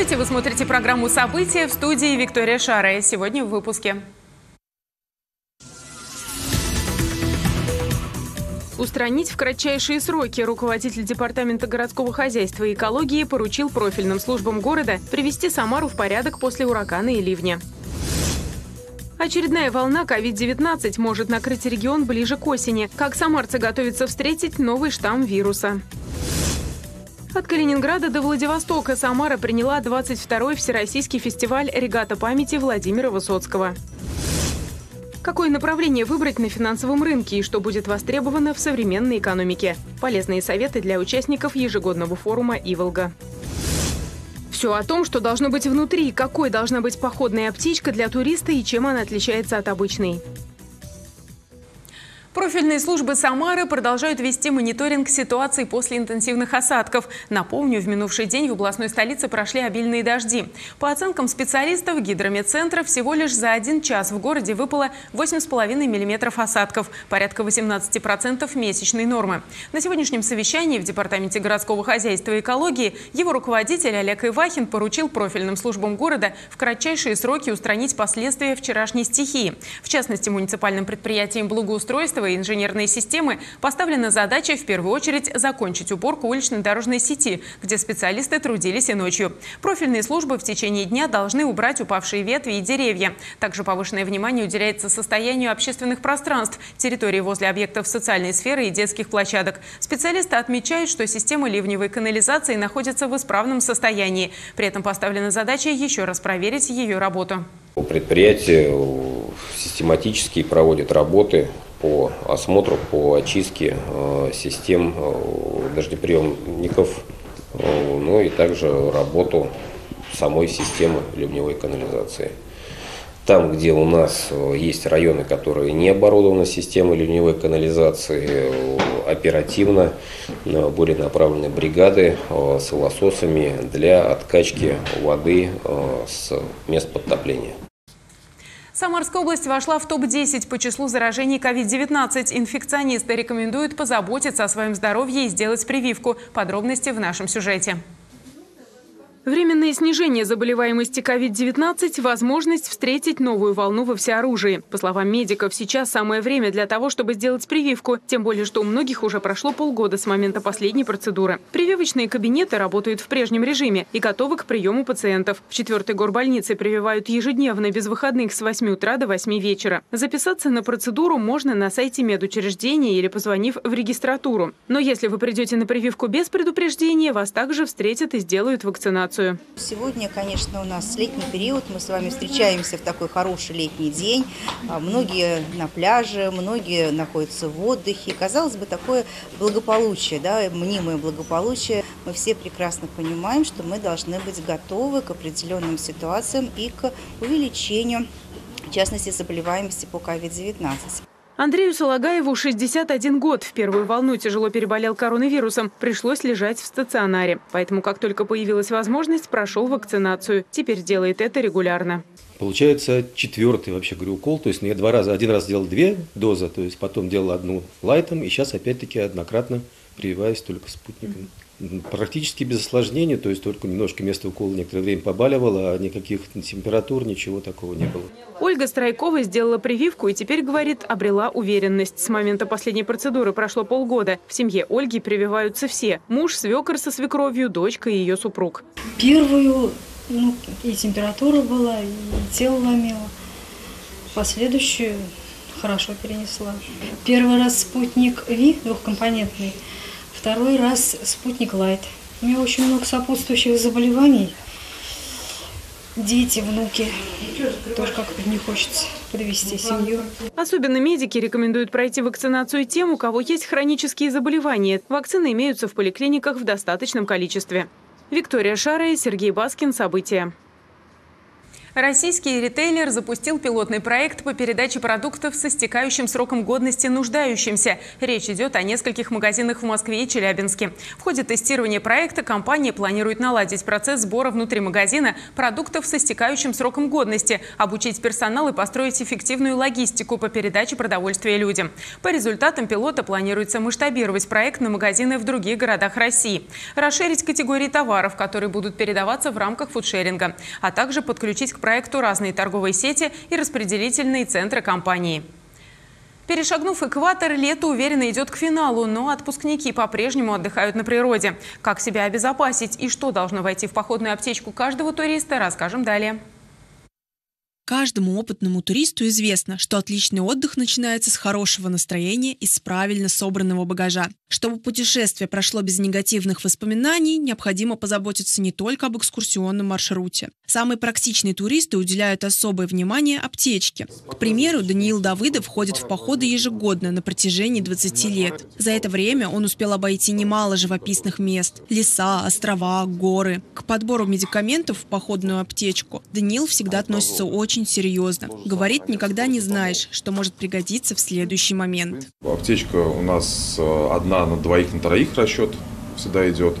Здравствуйте, вы смотрите программу «События» в студии Виктория Шарая. Сегодня в выпуске. Устранить в кратчайшие сроки руководитель Департамента городского хозяйства и экологии поручил профильным службам города привести Самару в порядок после урагана и ливня. Очередная волна COVID-19 может накрыть регион ближе к осени. Как самарцы готовятся встретить новый штамм вируса? От Калининграда до Владивостока Самара приняла 22-й Всероссийский фестиваль «Регата памяти» Владимира Высоцкого. Какое направление выбрать на финансовом рынке и что будет востребовано в современной экономике? Полезные советы для участников ежегодного форума «Иволга». Все о том, что должно быть внутри, какой должна быть походная аптечка для туриста и чем она отличается от обычной. Профильные службы Самары продолжают вести мониторинг ситуации после интенсивных осадков. Напомню, в минувший день в областной столице прошли обильные дожди. По оценкам специалистов гидрометцентра, всего лишь за один час в городе выпало 8,5 миллиметров осадков, порядка 18% месячной нормы. На сегодняшнем совещании в Департаменте городского хозяйства и экологии его руководитель Олег Ивахин поручил профильным службам города в кратчайшие сроки устранить последствия вчерашней стихии. В частности, муниципальным предприятиям благоустройства и инженерные системы поставлена задача в первую очередь закончить уборку уличной дорожной сети, где специалисты трудились и ночью. Профильные службы в течение дня должны убрать упавшие ветви и деревья. Также повышенное внимание уделяется состоянию общественных пространств, территории возле объектов социальной сферы и детских площадок. Специалисты отмечают, что система ливневой канализации находится в исправном состоянии. При этом поставлена задача еще раз проверить ее работу. Предприятие систематически проводит работы по осмотру, по очистке э, систем э, дождеприемников, э, ну и также работу самой системы ливневой канализации. Там, где у нас есть районы, которые не оборудованы системой ливневой канализации, оперативно были направлены бригады с лососами для откачки воды с мест подтопления. Самарская область вошла в топ-10 по числу заражений COVID-19. Инфекционисты рекомендуют позаботиться о своем здоровье и сделать прививку. Подробности в нашем сюжете. Временное снижение заболеваемости COVID-19 – возможность встретить новую волну во всеоружии. По словам медиков, сейчас самое время для того, чтобы сделать прививку. Тем более, что у многих уже прошло полгода с момента последней процедуры. Прививочные кабинеты работают в прежнем режиме и готовы к приему пациентов. В четвертой горбольнице прививают ежедневно, без выходных с 8 утра до 8 вечера. Записаться на процедуру можно на сайте медучреждения или позвонив в регистратуру. Но если вы придете на прививку без предупреждения, вас также встретят и сделают вакцинацию информацию. Сегодня, конечно, у нас летний период, мы с вами встречаемся в такой хороший летний день. А, многие на пляже, многие находятся в отдыхе. Казалось бы, такое благополучие, да, мнимое благополучие. Мы все прекрасно понимаем, что мы должны быть готовы к определенным ситуациям и к увеличению в частности, заболеваемости по COVID-19. Андрею Салагаеву 61 год. В первую волну тяжело переболел коронавирусом. Пришлось лежать в стационаре. Поэтому, как только появилась возможность, прошел вакцинацию. Теперь делает это регулярно. Получается четвертый вообще говорю укол, то есть я два раза, один раз делал две дозы, то есть потом делал одну лайтом, и сейчас опять-таки однократно прививаюсь только спутником практически без осложнений, то есть только немножко место укола некоторое время побаливало, а никаких температур, ничего такого не было. Ольга Страйкова сделала прививку и теперь, говорит, обрела уверенность. С момента последней процедуры прошло полгода. В семье Ольги прививаются все. Муж, свекор со свекровью, дочка и ее супруг. Первую, ну, и температура была, и тело ломило. Последующую хорошо перенесла. Первый раз спутник Ви двухкомпонентный – Второй раз спутник Лайт. У меня очень много сопутствующих заболеваний. Дети, внуки. Тоже как-то не хочется подвести семью. Особенно медики рекомендуют пройти вакцинацию тем, у кого есть хронические заболевания. Вакцины имеются в поликлиниках в достаточном количестве. Виктория Шара и Сергей Баскин. События. Российский ритейлер запустил пилотный проект по передаче продуктов со стекающим сроком годности нуждающимся. Речь идет о нескольких магазинах в Москве и Челябинске. В ходе тестирования проекта компания планирует наладить процесс сбора внутри магазина продуктов со стекающим сроком годности, обучить персонал и построить эффективную логистику по передаче продовольствия людям. По результатам пилота планируется масштабировать проект на магазины в других городах России, расширить категории товаров, которые будут передаваться в рамках фудшеринга, а также подключить к проекту разные торговые сети и распределительные центры компании. Перешагнув экватор, лето уверенно идет к финалу, но отпускники по-прежнему отдыхают на природе. Как себя обезопасить и что должно войти в походную аптечку каждого туриста, расскажем далее. Каждому опытному туристу известно, что отличный отдых начинается с хорошего настроения и с правильно собранного багажа. Чтобы путешествие прошло без негативных воспоминаний, необходимо позаботиться не только об экскурсионном маршруте. Самые практичные туристы уделяют особое внимание аптечке. К примеру, Даниил Давыдов входит в походы ежегодно на протяжении 20 лет. За это время он успел обойти немало живописных мест – леса, острова, горы. К подбору медикаментов в походную аптечку Даниил всегда относится очень очень серьезно. Говорит, никогда не знаешь, что может пригодиться в следующий момент. Аптечка у нас э, одна на двоих, на троих расчет всегда идет.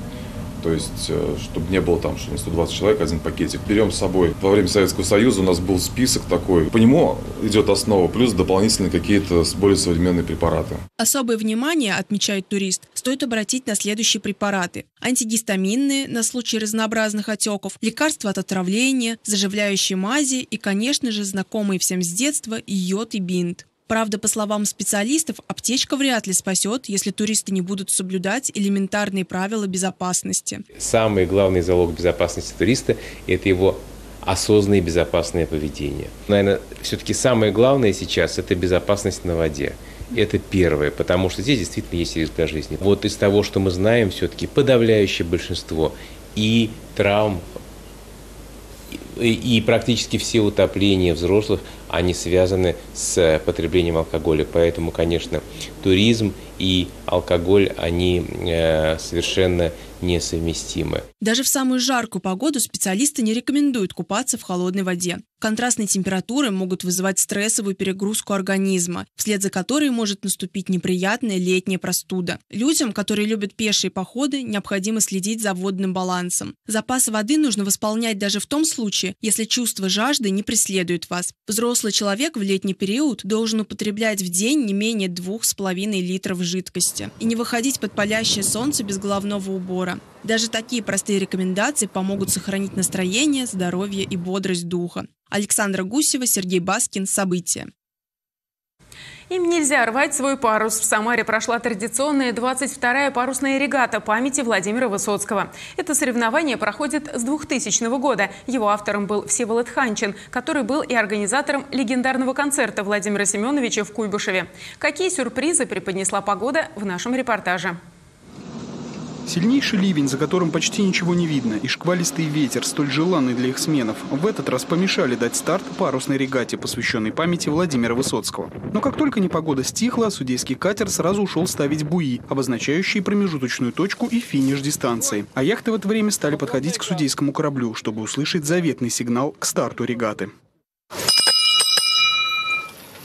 То есть, э, чтобы не было там, что на 120 человек один пакетик. Берем с собой. Во время Советского Союза у нас был список такой. По нему идет основа, плюс дополнительные какие-то более современные препараты. Особое внимание, отмечает турист, стоит обратить на следующие препараты. Антигистаминные на случай разнообразных отеков, лекарства от отравления, заживляющие мази и, конечно же, знакомые всем с детства йод и бинт. Правда, по словам специалистов, аптечка вряд ли спасет, если туристы не будут соблюдать элементарные правила безопасности. Самый главный залог безопасности туриста – это его осознанное безопасное поведение. Наверное, все-таки самое главное сейчас – это безопасность на воде. Это первое, потому что здесь действительно есть риск для жизни. Вот из того, что мы знаем, все-таки подавляющее большинство и травм и практически все утопления взрослых, они связаны с потреблением алкоголя. Поэтому, конечно, туризм и алкоголь, они э, совершенно несовместимы. Даже в самую жаркую погоду специалисты не рекомендуют купаться в холодной воде. Контрастные температуры могут вызывать стрессовую перегрузку организма, вслед за которой может наступить неприятная летняя простуда. Людям, которые любят пешие походы, необходимо следить за водным балансом. Запасы воды нужно восполнять даже в том случае, если чувство жажды не преследует вас. Взрослый человек в летний период должен употреблять в день не менее 2,5 литров жидкости и не выходить под палящее солнце без головного убора. Даже такие простые рекомендации помогут сохранить настроение, здоровье и бодрость духа. Александра Гусева, Сергей Баскин. События. Им нельзя рвать свой парус. В Самаре прошла традиционная 22-я парусная регата памяти Владимира Высоцкого. Это соревнование проходит с 2000 года. Его автором был Всеволод Ханчин, который был и организатором легендарного концерта Владимира Семеновича в Куйбышеве. Какие сюрпризы преподнесла погода в нашем репортаже? Сильнейший ливень, за которым почти ничего не видно, и шквалистый ветер, столь желанный для их сменов, в этот раз помешали дать старт парусной регате, посвященной памяти Владимира Высоцкого. Но как только непогода стихла, судейский катер сразу ушел ставить буи, обозначающие промежуточную точку и финиш дистанции. А яхты в это время стали подходить к судейскому кораблю, чтобы услышать заветный сигнал к старту регаты.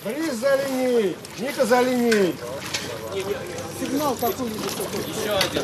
Борис за линей! Ника за линей! Сигнал какой-нибудь. Еще один.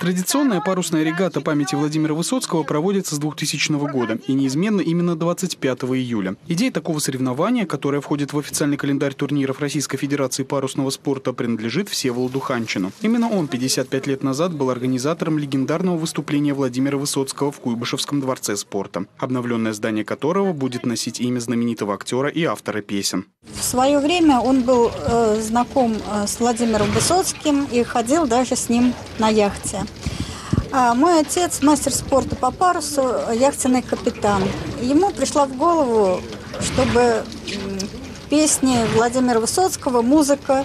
Традиционная парусная регата памяти Владимира Высоцкого проводится с 2000 года и неизменно именно 25 июля. Идея такого соревнования, которое входит в официальный календарь турниров Российской Федерации парусного спорта, принадлежит Всеволоду Ханчину. Именно он 55 лет назад был организатором легендарного выступления Владимира Высоцкого в Куйбышевском дворце спорта, обновленное здание которого будет носить имя знаменитого актера и автора песен. В свое время он был э, знаком э, с Владимиром Высоцким и ходил даже с ним на яхте. А мой отец мастер спорта по парусу, яхтенный капитан. Ему пришла в голову, чтобы песни Владимира Высоцкого, музыка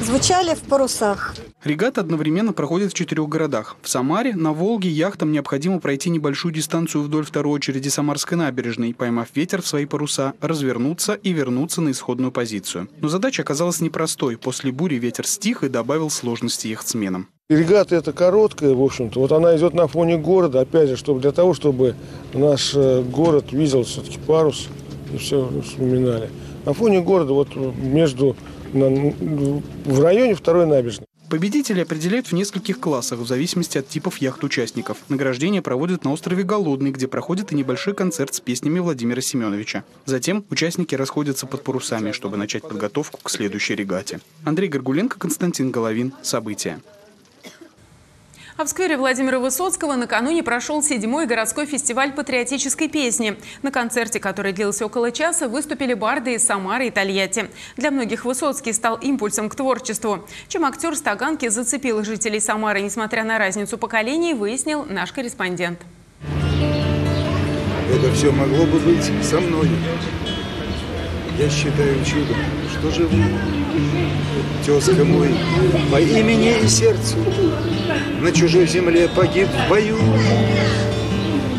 звучали в парусах. Регата одновременно проходит в четырех городах. В Самаре, на Волге яхтам необходимо пройти небольшую дистанцию вдоль второй очереди Самарской набережной, поймав ветер в свои паруса, развернуться и вернуться на исходную позицию. Но задача оказалась непростой. После бури ветер стих и добавил сложности яхтсменам. Регата это короткая, в общем-то. Вот она идет на фоне города, опять же, чтобы для того, чтобы наш э, город видел все-таки парус и все вспоминали. На фоне города, вот между на, в районе второй набережной. Победители определяют в нескольких классах, в зависимости от типов яхт-участников. Награждение проводят на острове Голодный, где проходит и небольшой концерт с песнями Владимира Семеновича. Затем участники расходятся под парусами, чтобы начать подготовку к следующей регате. Андрей Горгуленко, Константин Головин. События. А в сквере Владимира Высоцкого накануне прошел седьмой городской фестиваль патриотической песни. На концерте, который длился около часа, выступили барды из Самары и Тольятти. Для многих Высоцкий стал импульсом к творчеству. Чем актер Стаганки зацепил жителей Самары, несмотря на разницу поколений, выяснил наш корреспондент. Это все могло бы быть со мной. Я считаю чудом, что живу. Тезка мой по имени и сердцу на чужой земле погиб в бою.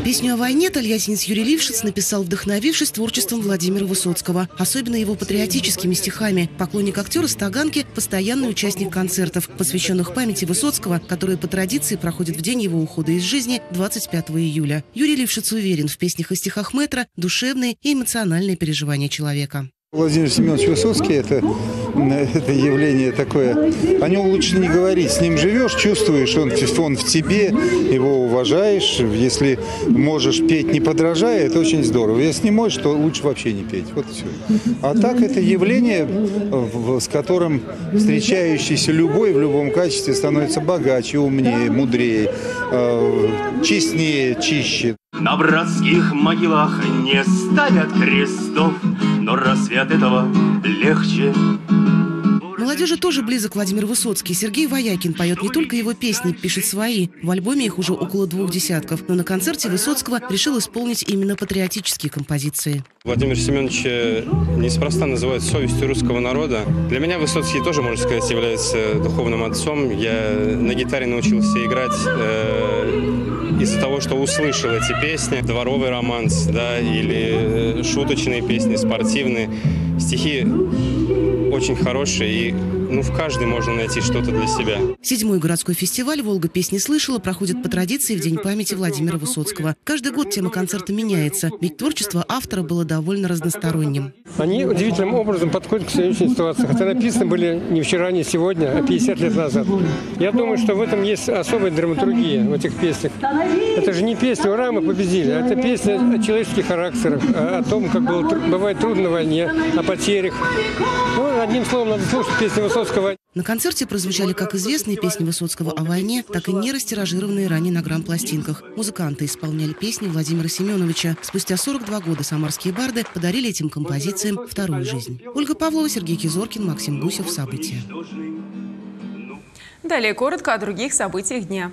Песню о войне тольяттинец Юрий Лившиц написал, вдохновившись творчеством Владимира Высоцкого, особенно его патриотическими стихами. Поклонник актера Стаганки – постоянный участник концертов, посвященных памяти Высоцкого, которые по традиции проходят в день его ухода из жизни 25 июля. Юрий Лившиц уверен, в песнях и стихах метра душевные и эмоциональные переживания человека. Владимир Семенович Высоцкий – это, это явление такое. О нем лучше не говорить. С ним живешь, чувствуешь, он, он в тебе, его уважаешь. Если можешь петь, не подражая, это очень здорово. Если не можешь, то лучше вообще не петь. Вот все. А так это явление, с которым встречающийся любой в любом качестве становится богаче, умнее, мудрее, э, честнее, чище. На братских могилах не ставят крестов, но разве от этого легче? Молодежи тоже близок Владимир Высоцкий. Сергей Воякин поет не только его песни, пишет свои. В альбоме их уже около двух десятков. Но на концерте Высоцкого решил исполнить именно патриотические композиции. Владимир Семенович неспроста называют совестью русского народа. Для меня Высоцкий тоже, можно сказать, является духовным отцом. Я на гитаре научился играть э из-за того, что услышал эти песни, дворовый романс, да, или э, шуточные песни, спортивные, стихи очень хорошие и ну, в каждой можно найти что-то для себя. Седьмой городской фестиваль «Волга песни слышала» проходит по традиции в День памяти Владимира Высоцкого. Каждый год тема концерта меняется, ведь творчество автора было довольно разносторонним. Они удивительным образом подходят к сегодняшней ситуации, хотя написаны были не вчера, не сегодня, а 50 лет назад. Я думаю, что в этом есть особая драматургия в этих песнях. Это же не песня «Ура, мы победили», а это песня о человеческих характерах, о том, как было, бывает трудно на войне, о потерях. Ну, одним словом, надо слушать песни Высоцкого. На концерте прозвучали как известные песни Высоцкого о войне, так и не растиражированные ранее на грамм-пластинках. Музыканты исполняли песни Владимира Семеновича. Спустя 42 года самарские барды подарили этим композициям вторую жизнь. Ольга Павлова, Сергей Кизоркин, Максим Гусев. События. Далее коротко о других событиях дня.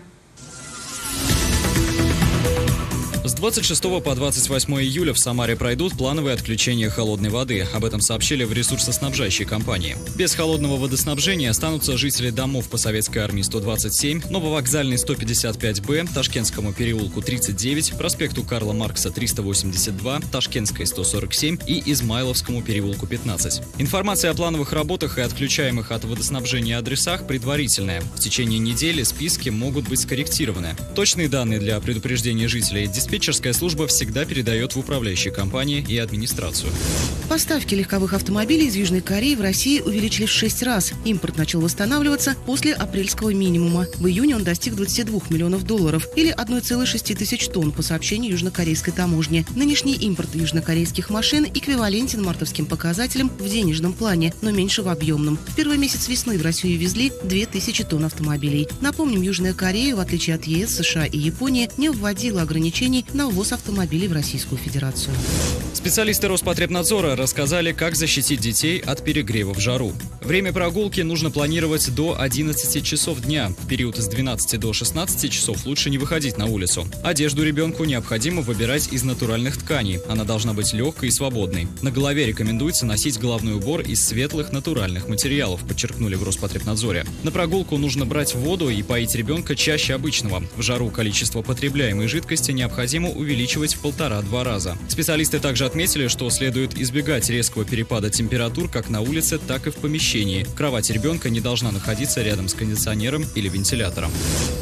С 26 по 28 июля в Самаре пройдут плановые отключения холодной воды. Об этом сообщили в ресурсоснабжающей компании. Без холодного водоснабжения останутся жители домов по Советской армии 127, Нововокзальный 155Б, Ташкентскому переулку 39, проспекту Карла Маркса 382, Ташкентской 147 и Измайловскому переулку 15. Информация о плановых работах и отключаемых от водоснабжения адресах предварительная. В течение недели списки могут быть скорректированы. Точные данные для предупреждения жителей диспетчер диспетчерская служба всегда передает в управляющие компании и администрацию. Поставки легковых автомобилей из Южной Кореи в России увеличились в 6 раз. Импорт начал восстанавливаться после апрельского минимума. В июне он достиг 22 миллионов долларов или 1,6 тысяч тонн по сообщению южнокорейской таможни. Нынешний импорт южнокорейских машин эквивалентен мартовским показателям в денежном плане, но меньше в объемном. В первый месяц весны в Россию везли 2000 тонн автомобилей. Напомним, Южная Корея, в отличие от ЕС, США и Японии, не вводила ограничений на ввоз автомобилей в Российскую Федерацию. Специалисты Роспотребнадзора рассказали, как защитить детей от перегрева в жару. Время прогулки нужно планировать до 11 часов дня. В период с 12 до 16 часов лучше не выходить на улицу. Одежду ребенку необходимо выбирать из натуральных тканей. Она должна быть легкой и свободной. На голове рекомендуется носить головной убор из светлых натуральных материалов, подчеркнули в Роспотребнадзоре. На прогулку нужно брать воду и поить ребенка чаще обычного. В жару количество потребляемой жидкости необходимо увеличивать в полтора-два раза. Специалисты также отметили, что следует избегать резкого перепада температур как на улице, так и в помещении. Кровать ребенка не должна находиться рядом с кондиционером или вентилятором.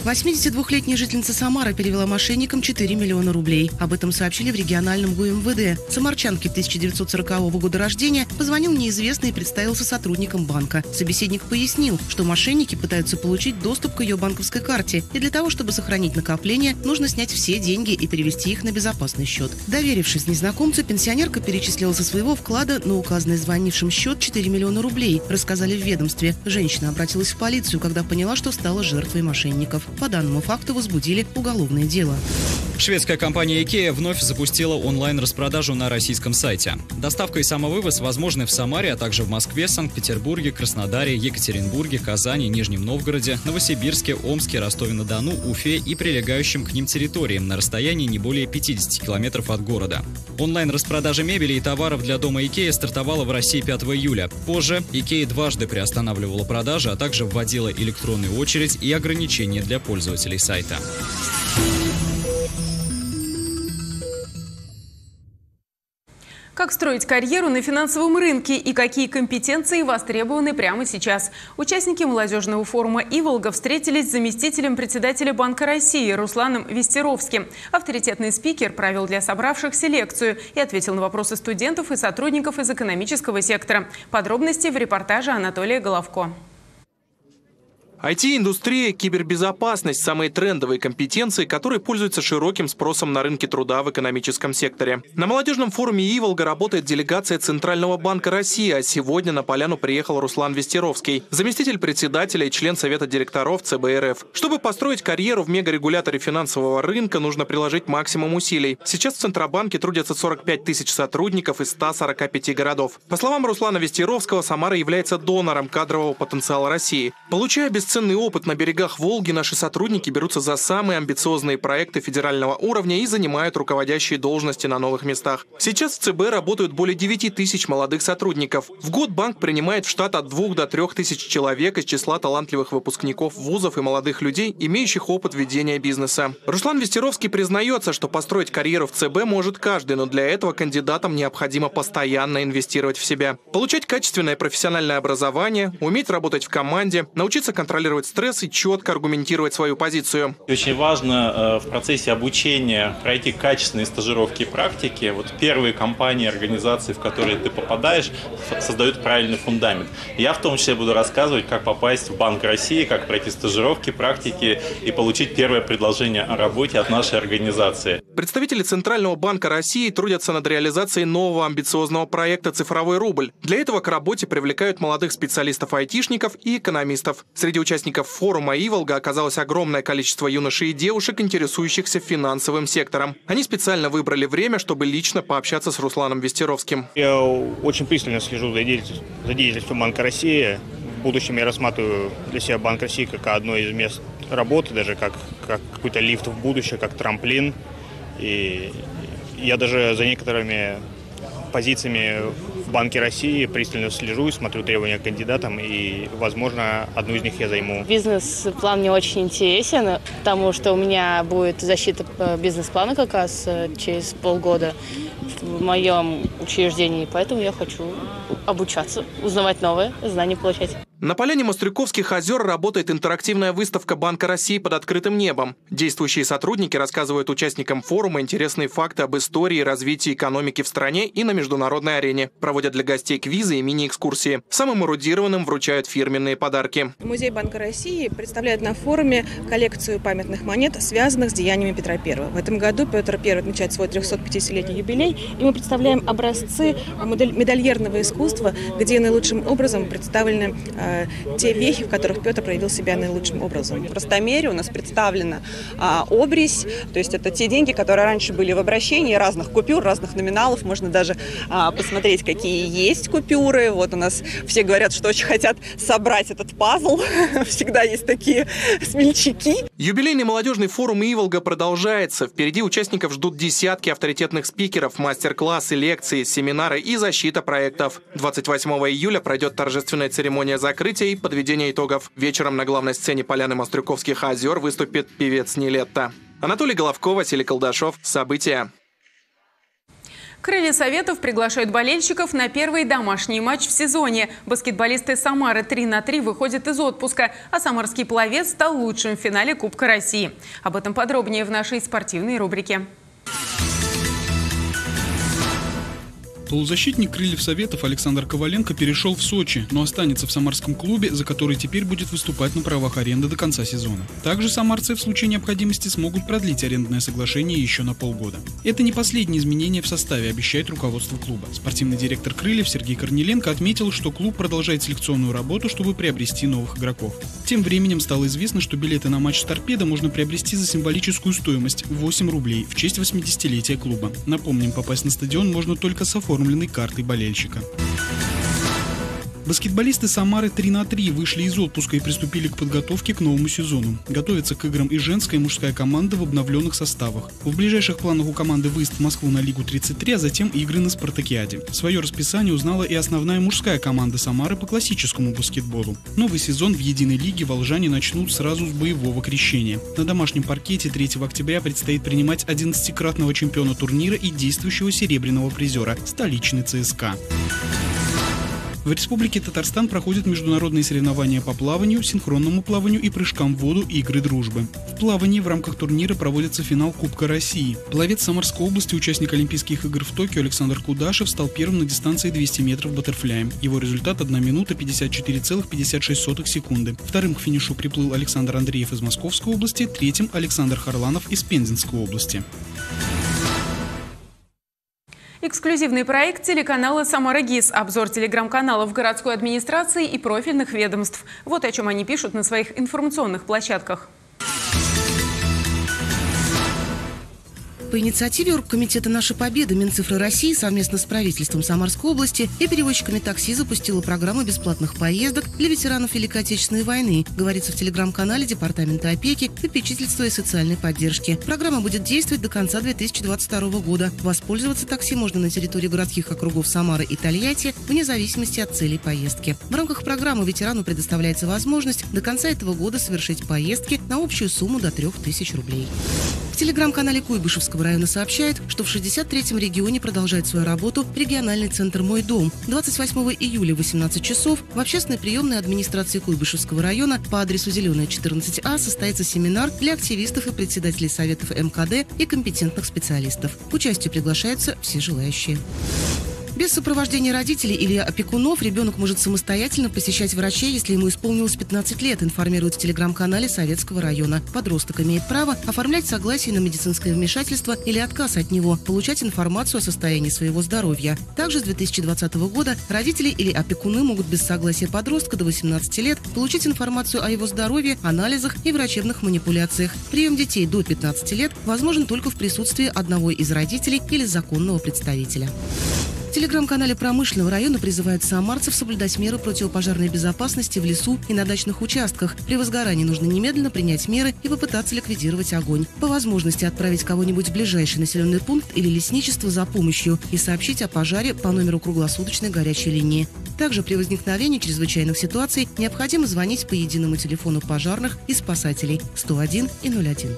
82-летняя жительница Самары перевела мошенникам 4 миллиона рублей. Об этом сообщили в региональном ГУМВД. Самарчанке 1940 года рождения позвонил неизвестный и представился сотрудником банка. Собеседник пояснил, что мошенники пытаются получить доступ к ее банковской карте. И для того, чтобы сохранить накопление, нужно снять все деньги и перевести их на безопасный счет. Доверившись незнакомцу, пенсионерка перечислила со своего вклада на указанный звонившим счет 4 миллиона рублей, рассказали в ведомстве. Женщина обратилась в полицию, когда поняла, что стала жертвой мошенников. По данному факту возбудили уголовное дело. Шведская компания IKEA вновь запустила онлайн-распродажу на российском сайте. Доставка и самовывоз возможны в Самаре, а также в Москве, Санкт-Петербурге, Краснодаре, Екатеринбурге, Казани, Нижнем Новгороде, Новосибирске, Омске, Ростове-на-Дону, Уфе и прилегающим к ним территориям на расстоянии не более 50 километров от города. Онлайн-распродажа мебели и товаров для дома IKEA стартовала в России 5 июля. Позже IKEA дважды приостанавливала продажи, а также вводила электронную очередь и ограничения для пользователей сайта. Как строить карьеру на финансовом рынке и какие компетенции востребованы прямо сейчас? Участники молодежного форума «Иволга» встретились с заместителем председателя Банка России Русланом Вестеровским. Авторитетный спикер провел для собравшихся лекцию и ответил на вопросы студентов и сотрудников из экономического сектора. Подробности в репортаже Анатолия Головко. IT-индустрия, кибербезопасность – самые трендовые компетенции, которые пользуются широким спросом на рынке труда в экономическом секторе. На молодежном форуме «Иволга» работает делегация Центрального банка России, а сегодня на поляну приехал Руслан Вестеровский, заместитель председателя и член Совета директоров ЦБ РФ. Чтобы построить карьеру в мегарегуляторе финансового рынка, нужно приложить максимум усилий. Сейчас в Центробанке трудятся 45 тысяч сотрудников из 145 городов. По словам Руслана Вестеровского, Самара является донором кадрового потенциала России. Получая без бесценный опыт на берегах Волги наши сотрудники берутся за самые амбициозные проекты федерального уровня и занимают руководящие должности на новых местах. Сейчас в ЦБ работают более 9 тысяч молодых сотрудников. В год банк принимает в штат от 2 до 3 тысяч человек из числа талантливых выпускников вузов и молодых людей, имеющих опыт ведения бизнеса. Руслан Вестеровский признается, что построить карьеру в ЦБ может каждый, но для этого кандидатам необходимо постоянно инвестировать в себя. Получать качественное профессиональное образование, уметь работать в команде, научиться контролировать контролировать стресс и четко аргументировать свою позицию. Очень важно э, в процессе обучения пройти качественные стажировки и практики. Вот первые компании, организации, в которые ты попадаешь, создают правильный фундамент. Я в том числе буду рассказывать, как попасть в Банк России, как пройти стажировки, практики и получить первое предложение о работе от нашей организации. Представители Центрального банка России трудятся над реализацией нового амбициозного проекта «Цифровой рубль». Для этого к работе привлекают молодых специалистов-айтишников и экономистов. Среди участников форума «Иволга» оказалось огромное количество юношей и девушек, интересующихся финансовым сектором. Они специально выбрали время, чтобы лично пообщаться с Русланом Вестеровским. Я очень пристально слежу за деятельностью, за Банка России. В будущем я рассматриваю для себя Банк России как одно из мест работы, даже как, как какой-то лифт в будущее, как трамплин. И я даже за некоторыми позициями в Банке России пристально слежу, смотрю требования к кандидатам, и, возможно, одну из них я займу. Бизнес-план мне очень интересен, потому что у меня будет защита бизнес-плана как раз э, через полгода в моем учреждении, поэтому я хочу обучаться, узнавать новые знания получать. На поляне Мострюковских озер работает интерактивная выставка Банка России под открытым небом. Действующие сотрудники рассказывают участникам форума интересные факты об истории и развитии экономики в стране и на международной арене. Проводят для гостей квизы и мини-экскурсии. Самым эрудированным вручают фирменные подарки. Музей Банка России представляет на форуме коллекцию памятных монет, связанных с деяниями Петра I. В этом году Петр I отмечает свой 350-летний юбилей, и мы представляем образцы медальерного искусства, где наилучшим образом представлены э, те вехи, в которых Петр проявил себя наилучшим образом. В простомере у нас представлена а, обрезь, то есть это те деньги, которые раньше были в обращении разных купюр, разных номиналов. Можно даже а, посмотреть, какие есть купюры. Вот у нас все говорят, что очень хотят собрать этот пазл. Всегда есть такие смельчаки. Юбилейный молодежный форум Иволга продолжается. Впереди участников ждут десятки авторитетных спикеров, мастер-классы, лекции, семинары и защита проектов. 28 июля пройдет торжественная церемония закрытия и подведения итогов. Вечером на главной сцене Поляны Мастрюковских озер выступит певец Нилетта. Анатолий Головко, Василий Колдашов. События. Крылья Советов приглашают болельщиков на первый домашний матч в сезоне. Баскетболисты Самары 3 на 3 выходят из отпуска, а самарский пловец стал лучшим в финале Кубка России. Об этом подробнее в нашей спортивной рубрике. Полузащитник крыльев Советов Александр Коваленко перешел в Сочи, но останется в самарском клубе, за который теперь будет выступать на правах аренды до конца сезона. Также самарцы в случае необходимости смогут продлить арендное соглашение еще на полгода. Это не последние изменения в составе, обещает руководство клуба. Спортивный директор крыльев Сергей Корнеленко отметил, что клуб продолжает селекционную работу, чтобы приобрести новых игроков. Тем временем стало известно, что билеты на матч с торпедо можно приобрести за символическую стоимость – 8 рублей в честь 80-летия клуба. Напомним, попасть на стадион можно только с оформленным оформленной картой болельщика. Баскетболисты Самары 3 на 3 вышли из отпуска и приступили к подготовке к новому сезону. Готовятся к играм и женская, и мужская команда в обновленных составах. В ближайших планах у команды выезд в Москву на Лигу 33, а затем игры на Спартакиаде. Свое расписание узнала и основная мужская команда Самары по классическому баскетболу. Новый сезон в единой лиге волжане начнут сразу с боевого крещения. На домашнем паркете 3 октября предстоит принимать 11-кратного чемпиона турнира и действующего серебряного призера – столичный ЦСКА. В Республике Татарстан проходят международные соревнования по плаванию, синхронному плаванию и прыжкам в воду и игры дружбы. В плавании в рамках турнира проводится финал Кубка России. Пловец Самарской области, участник Олимпийских игр в Токио Александр Кудашев стал первым на дистанции 200 метров баттерфляем. Его результат 1 минута 54,56 секунды. Вторым к финишу приплыл Александр Андреев из Московской области, третьим Александр Харланов из Пензенской области. Эксклюзивный проект телеканала «Самара ГИС». Обзор телеграм-каналов городской администрации и профильных ведомств. Вот о чем они пишут на своих информационных площадках. По инициативе Оргкомитета «Наша победа» Минцифры России совместно с правительством Самарской области и перевозчиками такси запустила программу бесплатных поездок для ветеранов Великой Отечественной войны, говорится в телеграм-канале Департамента опеки, попечительства и социальной поддержки. Программа будет действовать до конца 2022 года. Воспользоваться такси можно на территории городских округов Самары и Тольятти вне зависимости от целей поездки. В рамках программы ветерану предоставляется возможность до конца этого года совершить поездки на общую сумму до 3000 рублей. В телеграм-канале Куйбышевского Кировского района сообщает, что в 63-м регионе продолжает свою работу региональный центр «Мой дом». 28 июля в 18 часов в общественной приемной администрации Куйбышевского района по адресу Зеленая, 14А состоится семинар для активистов и председателей советов МКД и компетентных специалистов. К участию приглашаются все желающие. Без сопровождения родителей или опекунов ребенок может самостоятельно посещать врачей, если ему исполнилось 15 лет, информирует в телеграм-канале Советского района. Подросток имеет право оформлять согласие на медицинское вмешательство или отказ от него, получать информацию о состоянии своего здоровья. Также с 2020 года родители или опекуны могут без согласия подростка до 18 лет получить информацию о его здоровье, анализах и врачебных манипуляциях. Прием детей до 15 лет возможен только в присутствии одного из родителей или законного представителя. Телеграм-канале промышленного района призывают самарцев соблюдать меры противопожарной безопасности в лесу и на дачных участках. При возгорании нужно немедленно принять меры и попытаться ликвидировать огонь. По возможности отправить кого-нибудь в ближайший населенный пункт или лесничество за помощью и сообщить о пожаре по номеру круглосуточной горячей линии. Также при возникновении чрезвычайных ситуаций необходимо звонить по единому телефону пожарных и спасателей 101 и 01.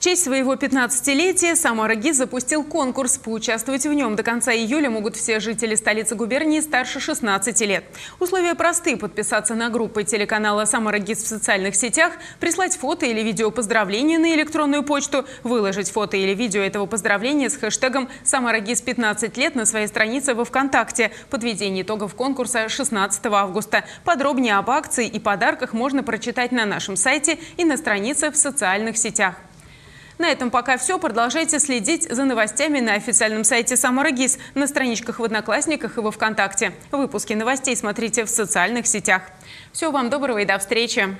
В честь своего 15-летия Самара ГИС запустил конкурс. Поучаствовать в нем до конца июля могут все жители столицы губернии старше 16 лет. Условия просты. Подписаться на группы телеканала Самара ГИС в социальных сетях, прислать фото или видео поздравления на электронную почту, выложить фото или видео этого поздравления с хэштегом «Самара ГИС 15 лет» на своей странице во ВКонтакте. Подведение итогов конкурса 16 августа. Подробнее об акции и подарках можно прочитать на нашем сайте и на странице в социальных сетях. На этом пока все. Продолжайте следить за новостями на официальном сайте Самара ГИС, на страничках в Одноклассниках и во Вконтакте. Выпуски новостей смотрите в социальных сетях. Всего вам доброго и до встречи!